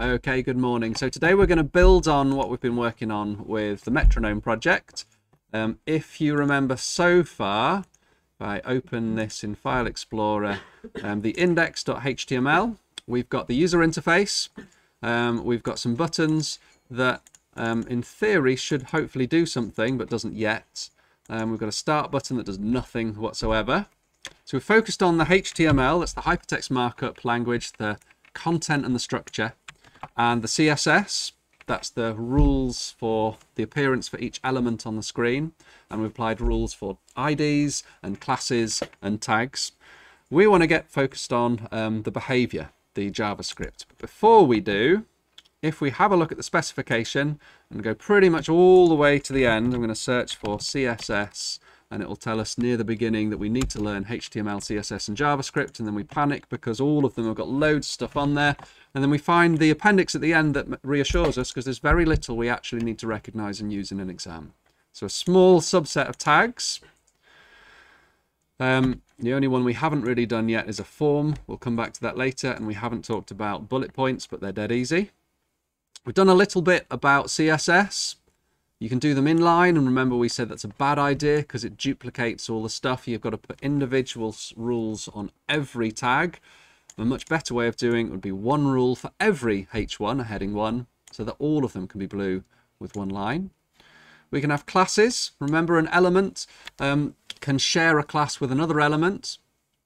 Okay, good morning. So today we're going to build on what we've been working on with the metronome project. Um, if you remember so far, if I open this in File Explorer, um, the index.html, we've got the user interface, um, we've got some buttons that um, in theory should hopefully do something, but doesn't yet. Um, we've got a start button that does nothing whatsoever. So we've focused on the HTML, that's the hypertext markup language, the content and the structure. And the CSS, that's the rules for the appearance for each element on the screen. And we've applied rules for IDs and classes and tags. We want to get focused on um, the behavior, the JavaScript. But before we do, if we have a look at the specification and go pretty much all the way to the end, I'm going to search for CSS and it will tell us near the beginning that we need to learn HTML, CSS and JavaScript and then we panic because all of them have got loads of stuff on there and then we find the appendix at the end that reassures us because there's very little we actually need to recognize and use in an exam. So a small subset of tags. Um, the only one we haven't really done yet is a form. We'll come back to that later and we haven't talked about bullet points but they're dead easy. We've done a little bit about CSS. You can do them in line, and remember we said that's a bad idea because it duplicates all the stuff. You've got to put individual rules on every tag. A much better way of doing it would be one rule for every H1, a heading 1, so that all of them can be blue with one line. We can have classes. Remember an element um, can share a class with another element,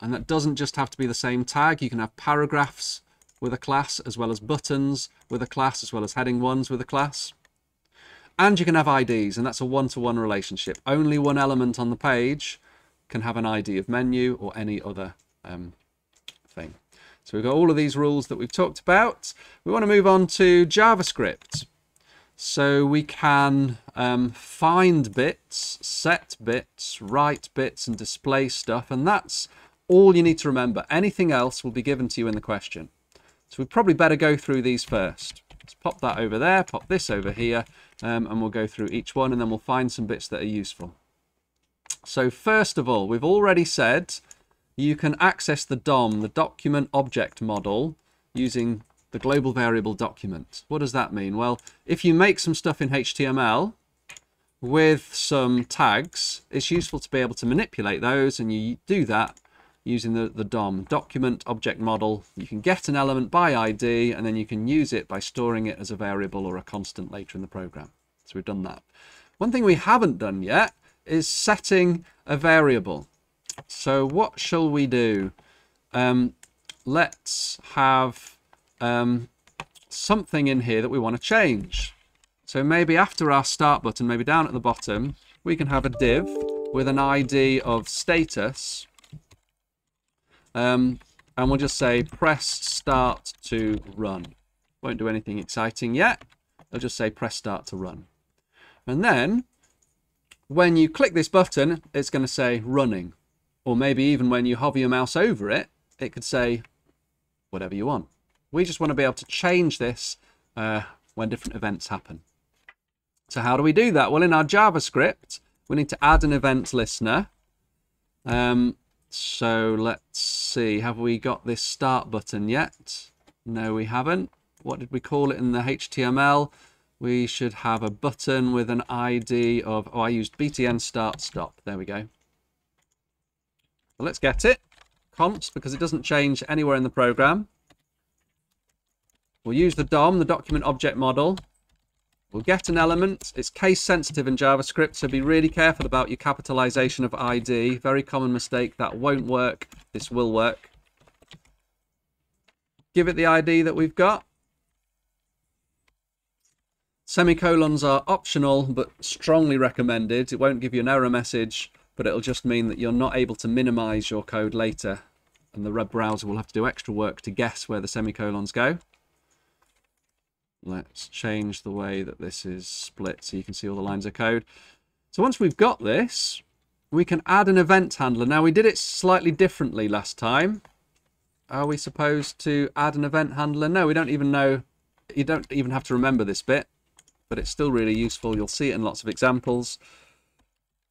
and that doesn't just have to be the same tag. You can have paragraphs with a class, as well as buttons with a class, as well as heading ones with a class. And you can have IDs, and that's a one-to-one -one relationship. Only one element on the page can have an ID of menu or any other um, thing. So we've got all of these rules that we've talked about. We want to move on to JavaScript. So we can um, find bits, set bits, write bits, and display stuff. And that's all you need to remember. Anything else will be given to you in the question. So we probably better go through these first. Let's pop that over there, pop this over here, um, and we'll go through each one and then we'll find some bits that are useful. So first of all, we've already said you can access the DOM, the document object model, using the global variable document. What does that mean? Well, if you make some stuff in HTML with some tags, it's useful to be able to manipulate those and you do that using the, the DOM, document object model. You can get an element by ID and then you can use it by storing it as a variable or a constant later in the program. So we've done that. One thing we haven't done yet is setting a variable. So what shall we do? Um, let's have um, something in here that we want to change. So maybe after our start button, maybe down at the bottom, we can have a div with an ID of status um, and we'll just say press start to run. Won't do anything exciting yet. I'll just say press start to run. And then when you click this button, it's going to say running. Or maybe even when you hover your mouse over it, it could say whatever you want. We just want to be able to change this uh, when different events happen. So how do we do that? Well, in our JavaScript, we need to add an event listener. Um, so let's see, have we got this start button yet? No, we haven't. What did we call it in the HTML? We should have a button with an ID of, oh, I used btn start stop. There we go. Let's get it. Const, because it doesn't change anywhere in the program. We'll use the DOM, the document object model, We'll get an element. It's case sensitive in JavaScript, so be really careful about your capitalization of ID. Very common mistake. That won't work. This will work. Give it the ID that we've got. Semicolons are optional, but strongly recommended. It won't give you an error message, but it'll just mean that you're not able to minimize your code later. And the web browser will have to do extra work to guess where the semicolons go. Let's change the way that this is split so you can see all the lines of code. So once we've got this, we can add an event handler. Now, we did it slightly differently last time. Are we supposed to add an event handler? No, we don't even know. You don't even have to remember this bit, but it's still really useful. You'll see it in lots of examples.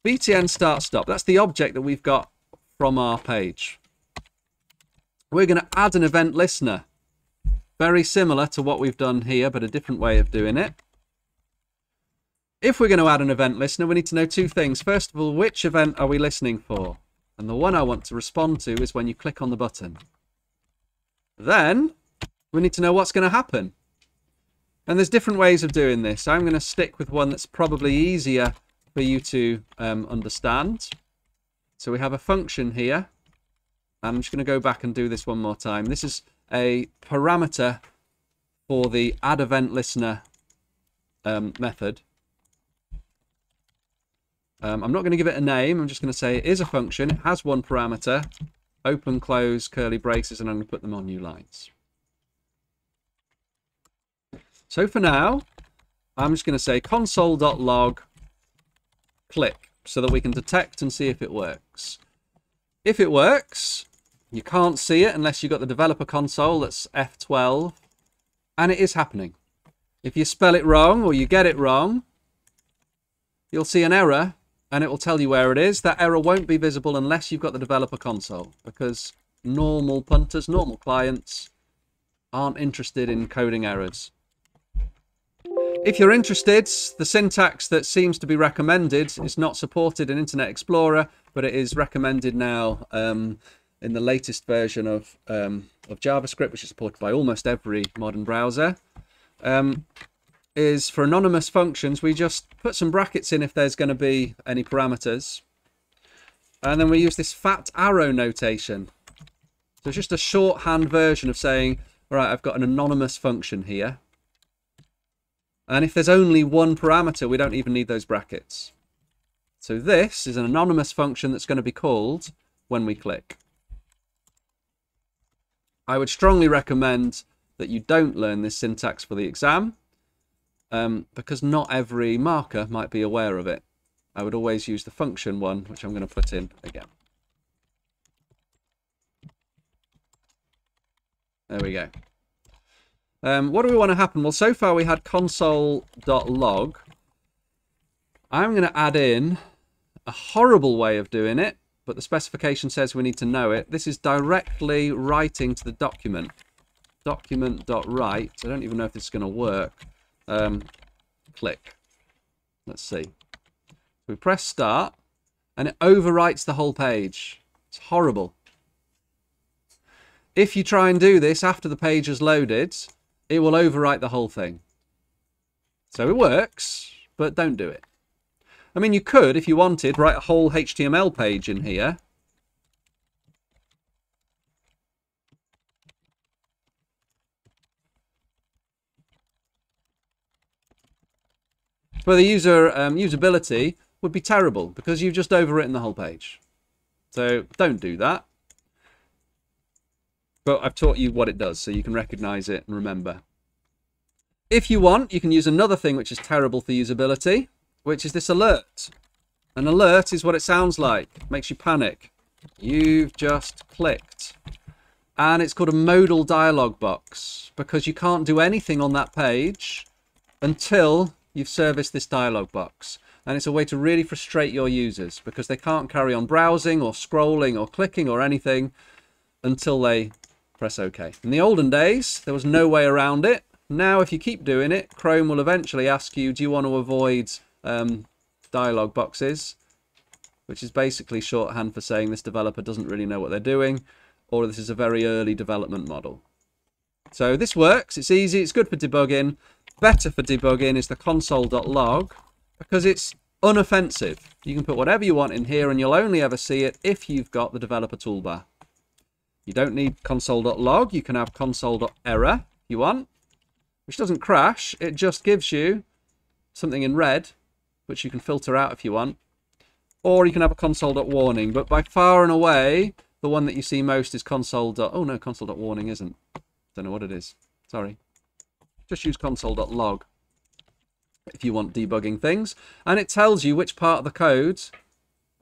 btn start stop. That's the object that we've got from our page. We're going to add an event listener. Very similar to what we've done here, but a different way of doing it. If we're going to add an event listener, we need to know two things. First of all, which event are we listening for? And the one I want to respond to is when you click on the button. Then we need to know what's going to happen. And there's different ways of doing this. I'm going to stick with one that's probably easier for you to um, understand. So we have a function here. I'm just going to go back and do this one more time. This is a parameter for the add event listener um, method. Um, I'm not going to give it a name. I'm just going to say it is a function. It has one parameter. Open, close, curly braces, and I'm going to put them on new lines. So for now, I'm just going to say console.log click so that we can detect and see if it works. If it works, you can't see it unless you've got the developer console that's F12, and it is happening. If you spell it wrong or you get it wrong, you'll see an error and it will tell you where it is. That error won't be visible unless you've got the developer console because normal punters, normal clients aren't interested in coding errors. If you're interested, the syntax that seems to be recommended is not supported in Internet Explorer, but it is recommended now um, in the latest version of, um, of JavaScript, which is supported by almost every modern browser. Um, is for anonymous functions, we just put some brackets in if there's going to be any parameters. And then we use this fat arrow notation. So it's just a shorthand version of saying, all right, I've got an anonymous function here. And if there's only one parameter, we don't even need those brackets. So this is an anonymous function that's going to be called when we click. I would strongly recommend that you don't learn this syntax for the exam um, because not every marker might be aware of it. I would always use the function one, which I'm going to put in again. There we go. Um, what do we want to happen? Well, so far we had console.log. I'm going to add in a horrible way of doing it, but the specification says we need to know it. This is directly writing to the document. Document.write. I don't even know if this is going to work. Um, click. Let's see. We press start and it overwrites the whole page. It's horrible. If you try and do this after the page is loaded, it will overwrite the whole thing. So it works, but don't do it. I mean, you could, if you wanted, write a whole HTML page in here But the user um, usability would be terrible because you've just overwritten the whole page. So don't do that. But I've taught you what it does so you can recognize it and remember. If you want, you can use another thing which is terrible for usability, which is this alert. An alert is what it sounds like. Makes you panic. You've just clicked. And it's called a modal dialog box because you can't do anything on that page until you've serviced this dialog box. And it's a way to really frustrate your users because they can't carry on browsing or scrolling or clicking or anything until they press OK. In the olden days, there was no way around it. Now, if you keep doing it, Chrome will eventually ask you, do you want to avoid um, dialog boxes? Which is basically shorthand for saying this developer doesn't really know what they're doing, or this is a very early development model. So this works, it's easy, it's good for debugging, better for debugging is the console.log because it's unoffensive. You can put whatever you want in here and you'll only ever see it if you've got the developer toolbar. You don't need console.log. You can have console.error if you want, which doesn't crash. It just gives you something in red, which you can filter out if you want. Or you can have a console.warning. But by far and away, the one that you see most is console. Oh no, console.warning isn't. Don't know what it is. Sorry. Just use console.log if you want debugging things. And it tells you which part of the code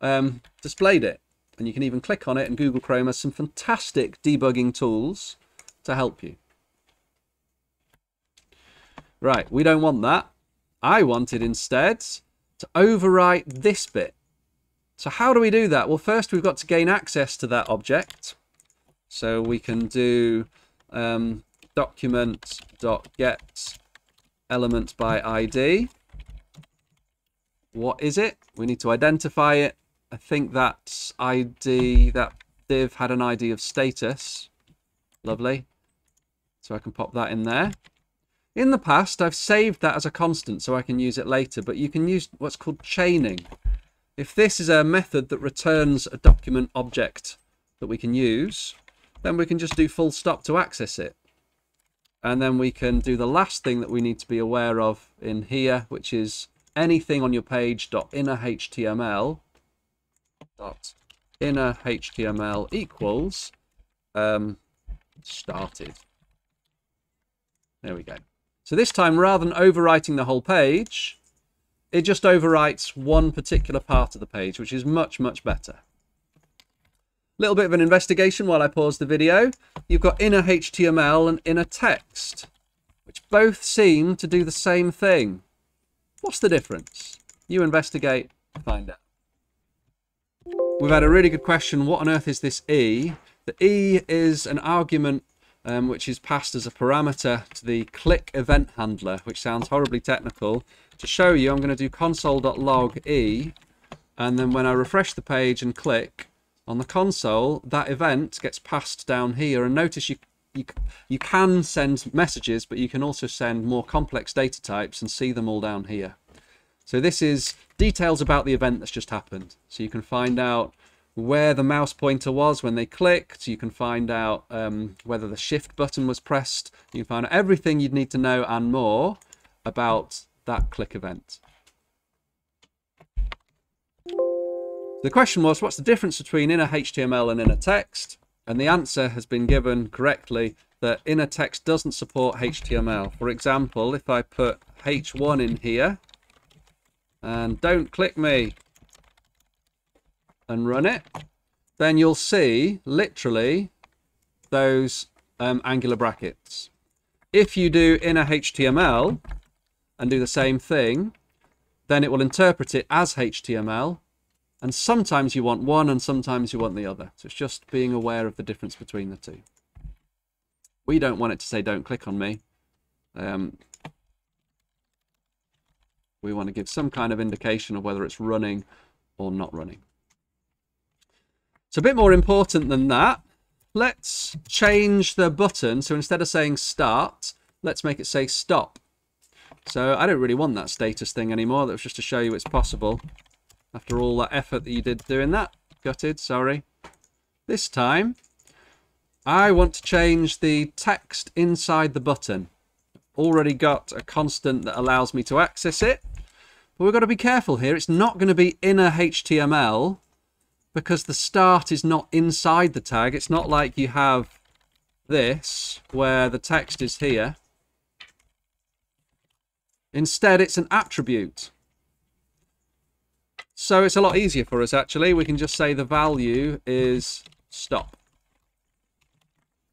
um, displayed it. And you can even click on it and Google Chrome has some fantastic debugging tools to help you. Right, we don't want that. I wanted instead to overwrite this bit. So how do we do that? Well, first we've got to gain access to that object. So we can do um, document.get element by ID. What is it? We need to identify it. I think that ID, that div had an ID of status. Lovely. So I can pop that in there. In the past, I've saved that as a constant so I can use it later, but you can use what's called chaining. If this is a method that returns a document object that we can use, then we can just do full stop to access it. And then we can do the last thing that we need to be aware of in here, which is anything on your page dot inner HTML dot inner HTML equals um, started. There we go. So this time, rather than overwriting the whole page, it just overwrites one particular part of the page, which is much, much better. Little bit of an investigation while I pause the video. You've got inner HTML and inner text, which both seem to do the same thing. What's the difference? You investigate, find out. We've had a really good question. What on earth is this E? The E is an argument um, which is passed as a parameter to the click event handler, which sounds horribly technical. To show you, I'm going to do console.log e, and then when I refresh the page and click on the console, that event gets passed down here. And notice you you, you can send messages, but you can also send more complex data types and see them all down here. So this is details about the event that's just happened. So you can find out where the mouse pointer was when they clicked. You can find out um, whether the shift button was pressed. You can find out everything you'd need to know and more about that click event. The question was, what's the difference between inner HTML and inner text? And the answer has been given correctly that inner text doesn't support HTML. For example, if I put H1 in here, and don't click me, and run it, then you'll see literally those um, angular brackets. If you do inner HTML and do the same thing, then it will interpret it as HTML. And sometimes you want one and sometimes you want the other. So it's just being aware of the difference between the two. We don't want it to say don't click on me. Um, we want to give some kind of indication of whether it's running or not running. So a bit more important than that, let's change the button. So instead of saying start, let's make it say stop. So I don't really want that status thing anymore. That was just to show you it's possible. After all that effort that you did doing that. Gutted, sorry. This time, I want to change the text inside the button. Already got a constant that allows me to access it. But we've got to be careful here. It's not going to be inner HTML because the start is not inside the tag. It's not like you have this where the text is here. Instead, it's an attribute. So it's a lot easier for us, actually. We can just say the value is stop.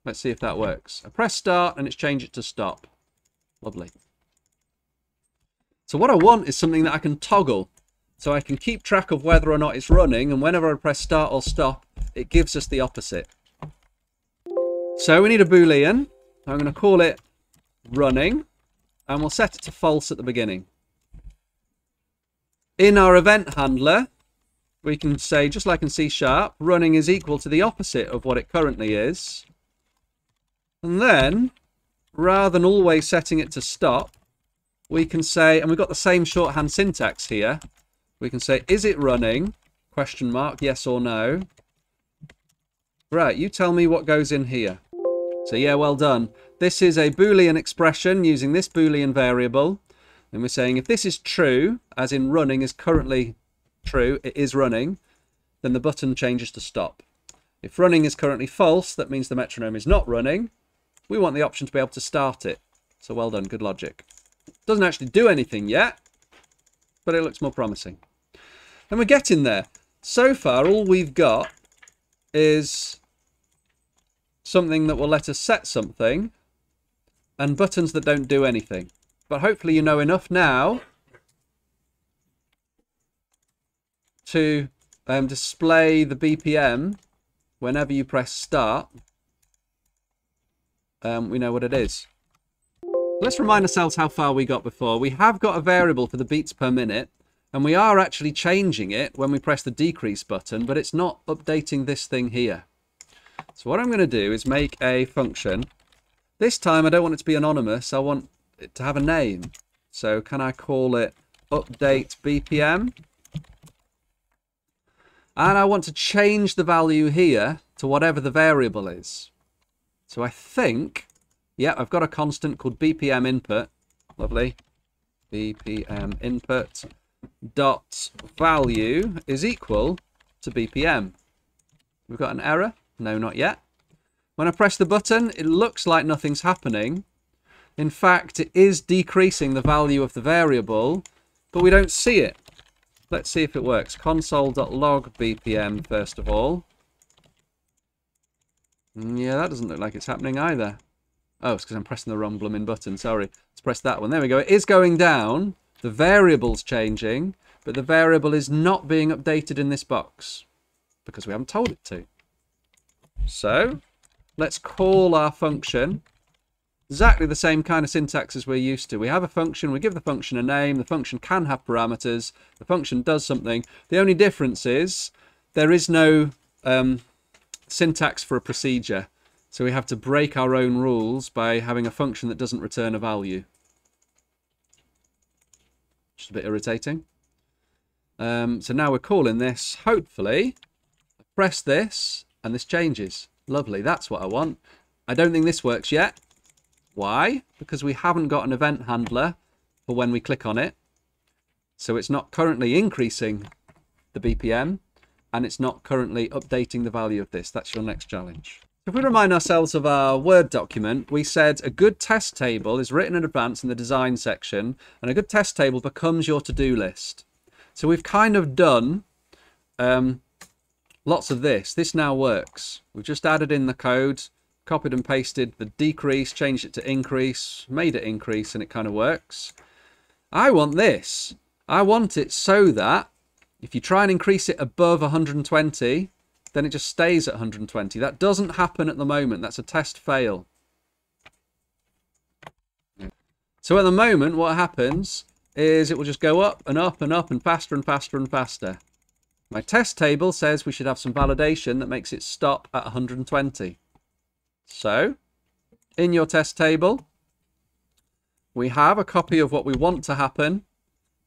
Let's see if that works. I press start and it's changed it to stop. Lovely. So what I want is something that I can toggle. So I can keep track of whether or not it's running, and whenever I press start or stop, it gives us the opposite. So we need a boolean. I'm going to call it running, and we'll set it to false at the beginning. In our event handler, we can say, just like in C Sharp, running is equal to the opposite of what it currently is. And then, rather than always setting it to stop, we can say, and we've got the same shorthand syntax here, we can say, is it running? Question mark, yes or no. Right, you tell me what goes in here. So yeah, well done. This is a Boolean expression using this Boolean variable. And we're saying if this is true, as in running is currently true, it is running, then the button changes to stop. If running is currently false, that means the metronome is not running. We want the option to be able to start it. So well done, good logic. Doesn't actually do anything yet, but it looks more promising. And we're getting there. So far, all we've got is something that will let us set something and buttons that don't do anything. But hopefully you know enough now to um, display the BPM whenever you press start. um, we know what it is. Let's remind ourselves how far we got before. We have got a variable for the beats per minute, and we are actually changing it when we press the decrease button, but it's not updating this thing here. So what I'm going to do is make a function. This time I don't want it to be anonymous. I want it to have a name. So can I call it update BPM? And I want to change the value here to whatever the variable is. So I think, yeah, I've got a constant called BPM input. Lovely. BPM input dot value is equal to BPM. We've got an error. No, not yet. When I press the button, it looks like nothing's happening. In fact, it is decreasing the value of the variable, but we don't see it. Let's see if it works. Console.log BPM, first of all. Mm, yeah, that doesn't look like it's happening either. Oh, it's because I'm pressing the wrong blooming button. Sorry. Let's press that one. There we go. It is going down. The variable's changing, but the variable is not being updated in this box because we haven't told it to. So, let's call our function exactly the same kind of syntax as we're used to. We have a function, we give the function a name, the function can have parameters, the function does something. The only difference is there is no um, syntax for a procedure. So we have to break our own rules by having a function that doesn't return a value. Just a bit irritating. Um, so now we're calling this, hopefully, press this, and this changes. Lovely, that's what I want. I don't think this works yet. Why? Because we haven't got an event handler for when we click on it. So it's not currently increasing the BPM and it's not currently updating the value of this. That's your next challenge. If we remind ourselves of our Word document, we said a good test table is written in advance in the design section and a good test table becomes your to-do list. So we've kind of done um, lots of this. This now works. We've just added in the code copied and pasted the decrease, changed it to increase, made it increase, and it kind of works. I want this. I want it so that if you try and increase it above 120, then it just stays at 120. That doesn't happen at the moment. That's a test fail. So at the moment, what happens is it will just go up and up and up and faster and faster and faster. My test table says we should have some validation that makes it stop at 120. So, in your test table, we have a copy of what we want to happen.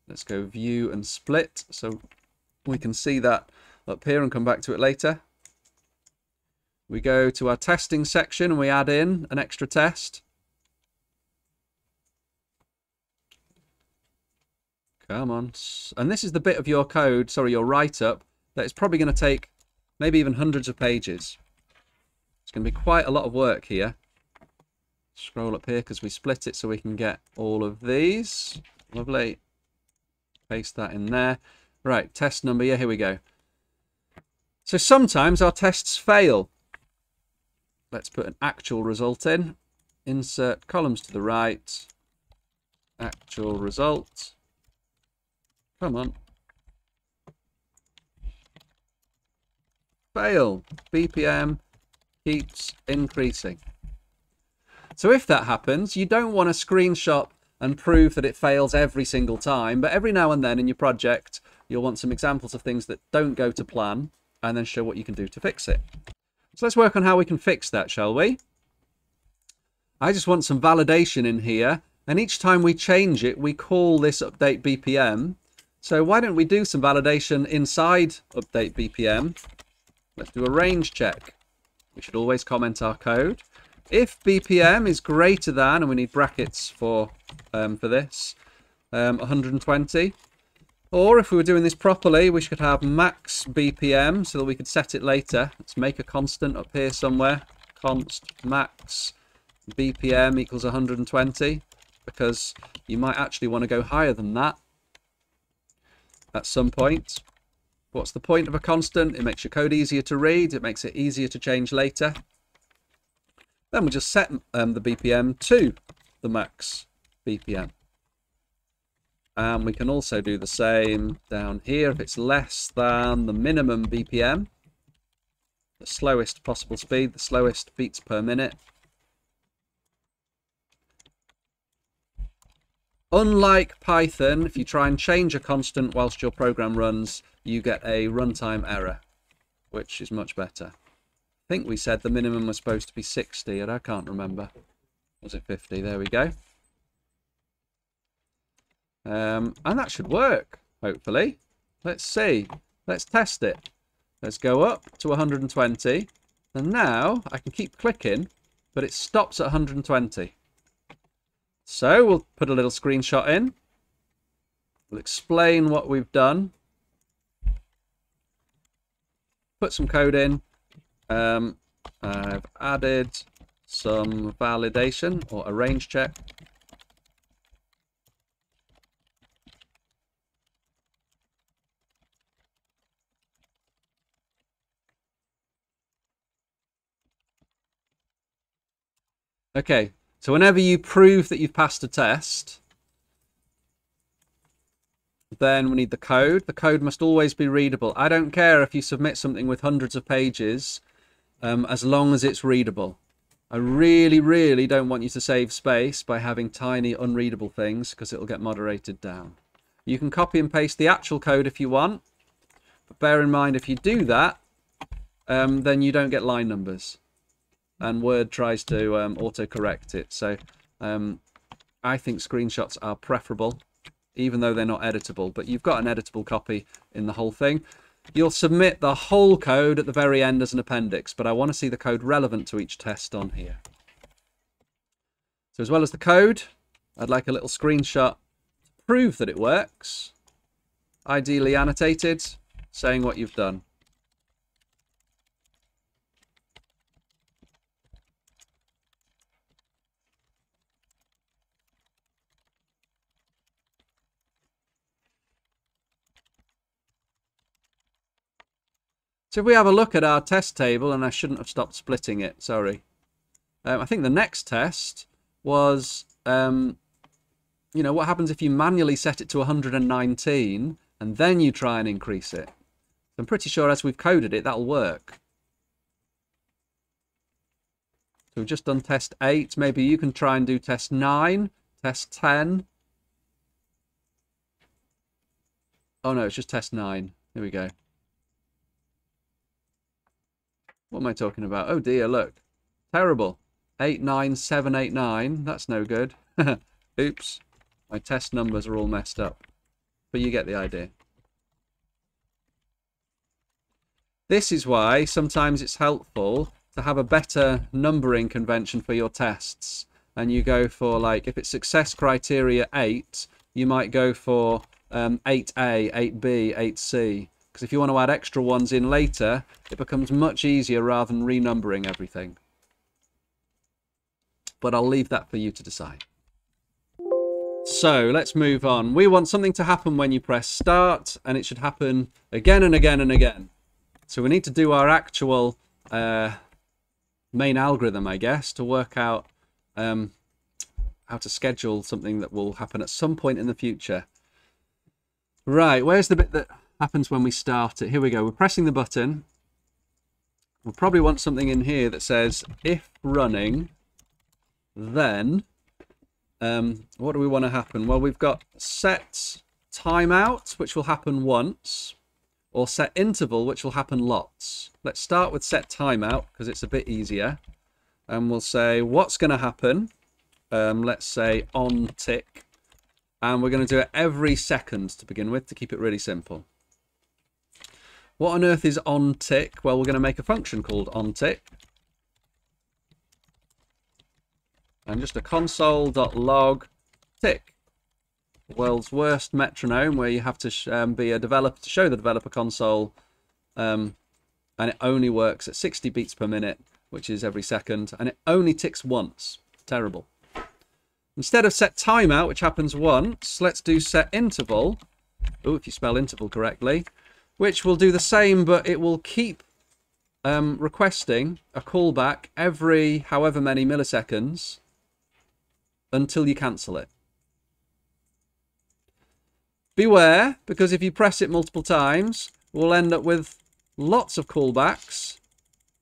Let's go view and split so we can see that up here and come back to it later. We go to our testing section and we add in an extra test. Come on. And this is the bit of your code, sorry, your write-up, that is probably going to take maybe even hundreds of pages. It's going to be quite a lot of work here. Scroll up here because we split it so we can get all of these. Lovely. Paste that in there. Right, test number. Yeah, here we go. So sometimes our tests fail. Let's put an actual result in. Insert columns to the right. Actual result. Come on. Fail. BPM keeps increasing. So if that happens, you don't want to screenshot and prove that it fails every single time, but every now and then in your project, you'll want some examples of things that don't go to plan and then show what you can do to fix it. So let's work on how we can fix that, shall we? I just want some validation in here, and each time we change it, we call this update BPM. So why don't we do some validation inside update BPM? Let's do a range check. We should always comment our code. If BPM is greater than, and we need brackets for um, for this, um, 120, or if we were doing this properly, we should have max BPM so that we could set it later. Let's make a constant up here somewhere. Const max BPM equals 120 because you might actually want to go higher than that at some point. What's the point of a constant? It makes your code easier to read. It makes it easier to change later. Then we'll just set um, the BPM to the max BPM. And we can also do the same down here. If it's less than the minimum BPM, the slowest possible speed, the slowest beats per minute. Unlike Python, if you try and change a constant whilst your program runs, you get a runtime error, which is much better. I think we said the minimum was supposed to be 60, and I can't remember. Was it 50? There we go. Um, and that should work, hopefully. Let's see. Let's test it. Let's go up to 120. And now I can keep clicking, but it stops at 120. So we'll put a little screenshot in. We'll explain what we've done. Put some code in. Um, I've added some validation or a range check. Okay, so whenever you prove that you've passed a test, then we need the code. The code must always be readable. I don't care if you submit something with hundreds of pages, um, as long as it's readable. I really, really don't want you to save space by having tiny, unreadable things, because it'll get moderated down. You can copy and paste the actual code if you want, but bear in mind if you do that, um, then you don't get line numbers and Word tries to um, auto-correct it. So um, I think screenshots are preferable, even though they're not editable. But you've got an editable copy in the whole thing. You'll submit the whole code at the very end as an appendix, but I want to see the code relevant to each test on here. So as well as the code, I'd like a little screenshot to prove that it works. Ideally annotated, saying what you've done. So if we have a look at our test table, and I shouldn't have stopped splitting it, sorry. Um, I think the next test was, um, you know, what happens if you manually set it to 119 and then you try and increase it? I'm pretty sure as we've coded it, that'll work. So we've just done test 8. Maybe you can try and do test 9, test 10. Oh no, it's just test 9. Here we go. What am I talking about? Oh dear, look. Terrible. 89789. That's no good. Oops. My test numbers are all messed up. But you get the idea. This is why sometimes it's helpful to have a better numbering convention for your tests. And you go for, like, if it's success criteria 8, you might go for um, 8A, 8B, 8C. Because if you want to add extra ones in later, it becomes much easier rather than renumbering everything. But I'll leave that for you to decide. So let's move on. We want something to happen when you press start, and it should happen again and again and again. So we need to do our actual uh, main algorithm, I guess, to work out um, how to schedule something that will happen at some point in the future. Right, where's the bit that happens when we start it. Here we go. We're pressing the button. We'll probably want something in here that says if running, then um, what do we want to happen? Well, we've got set timeout, which will happen once, or set interval, which will happen lots. Let's start with set timeout because it's a bit easier. And we'll say what's going to happen. Um, let's say on tick. And we're going to do it every second to begin with to keep it really simple. What on earth is on tick? Well, we're going to make a function called on tick. And just a console.log tick. World's worst metronome where you have to um, be a developer to show the developer console. Um, and it only works at 60 beats per minute, which is every second. And it only ticks once. Terrible. Instead of set timeout, which happens once, let's do set interval. Oh, if you spell interval correctly which will do the same, but it will keep um, requesting a callback every however many milliseconds until you cancel it. Beware, because if you press it multiple times, we'll end up with lots of callbacks,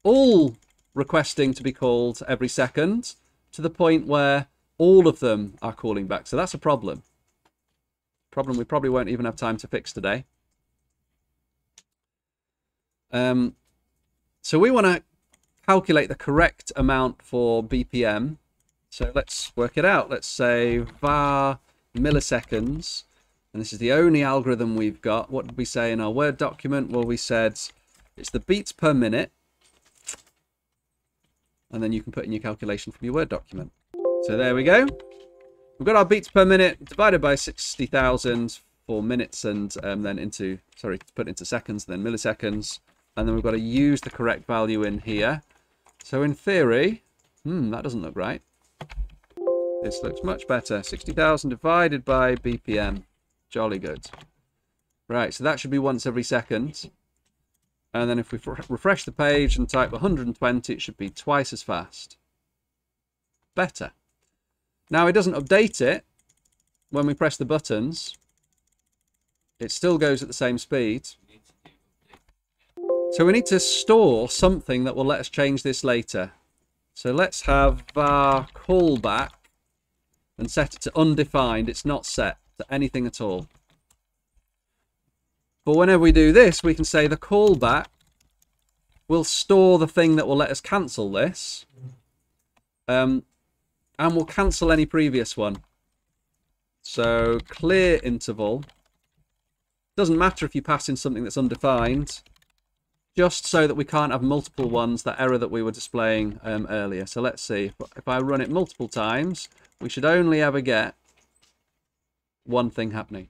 all requesting to be called every second, to the point where all of them are calling back. So that's a problem. Problem we probably won't even have time to fix today. Um, so we want to calculate the correct amount for BPM. So let's work it out. Let's say var milliseconds. And this is the only algorithm we've got. What did we say in our Word document? Well, we said it's the beats per minute. And then you can put in your calculation from your Word document. So there we go. We've got our beats per minute divided by 60,000 for minutes and um, then into, sorry, put into seconds, then milliseconds. And then we've got to use the correct value in here. So in theory, hmm, that doesn't look right. This looks much better. 60,000 divided by BPM. Jolly good. Right, so that should be once every second. And then if we refresh the page and type 120, it should be twice as fast. Better. Now, it doesn't update it when we press the buttons. It still goes at the same speed. So we need to store something that will let us change this later. So let's have our callback and set it to undefined. It's not set to anything at all. But whenever we do this, we can say the callback will store the thing that will let us cancel this. Um, and we'll cancel any previous one. So clear interval. Doesn't matter if you pass in something that's undefined just so that we can't have multiple ones, that error that we were displaying um, earlier. So let's see, if I run it multiple times, we should only ever get one thing happening.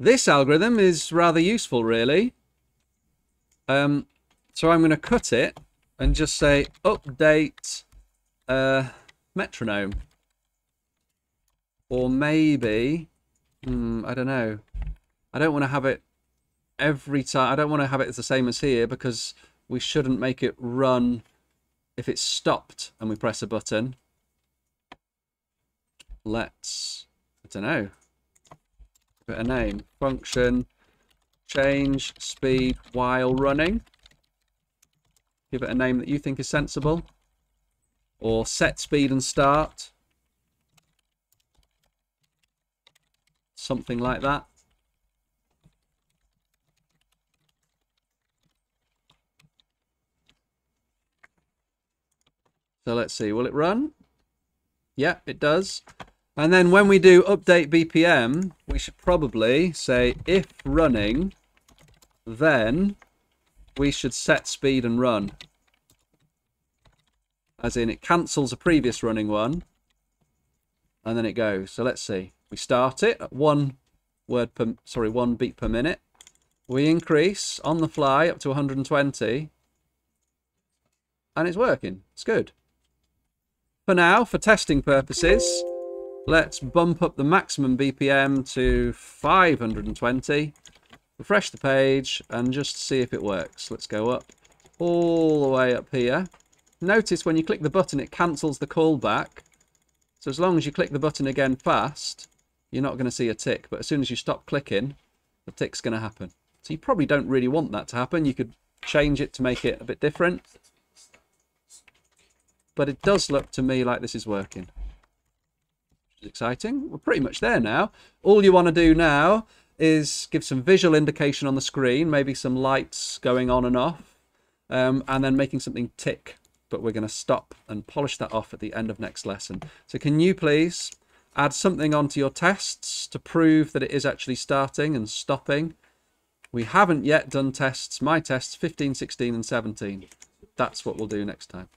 This algorithm is rather useful, really. Um, so I'm going to cut it and just say update uh, metronome. Or maybe, hmm, I don't know, I don't want to have it every time. I don't want to have it the same as here because we shouldn't make it run if it's stopped and we press a button. Let's, I don't know, give it a name. Function change speed while running. Give it a name that you think is sensible. Or set speed and start. Something like that. So let's see, will it run? Yeah, it does. And then when we do update BPM, we should probably say if running, then we should set speed and run. As in it cancels a previous running one and then it goes. So let's see. We start it at one word per, sorry, one beat per minute. We increase on the fly up to 120 and it's working. It's good. For now, for testing purposes, let's bump up the maximum BPM to 520. Refresh the page and just see if it works. Let's go up all the way up here. Notice when you click the button, it cancels the callback. So as long as you click the button again fast, you're not going to see a tick. But as soon as you stop clicking, the tick's going to happen. So you probably don't really want that to happen. You could change it to make it a bit different. But it does look to me like this is working. Which is exciting. We're pretty much there now. All you want to do now is give some visual indication on the screen, maybe some lights going on and off, um, and then making something tick. But we're going to stop and polish that off at the end of next lesson. So can you please add something onto your tests to prove that it is actually starting and stopping? We haven't yet done tests, my tests 15, 16 and 17. That's what we'll do next time.